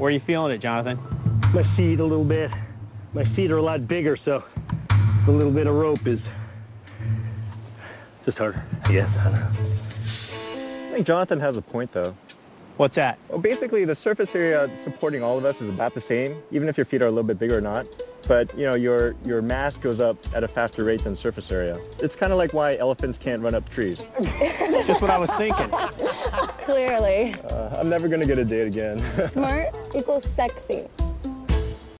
Where are you feeling it, Jonathan? My feet a little bit. My feet are a lot bigger, so a little bit of rope is just harder. Yes, I know. I think Jonathan has a point, though. What's that? Well, basically, the surface area supporting all of us is about the same, even if your feet are a little bit bigger or not. But, you know, your, your mass goes up at a faster rate than surface area. It's kind of like why elephants can't run up trees. Just what I was thinking. Clearly. Uh, I'm never going to get a date again. Smart equals sexy.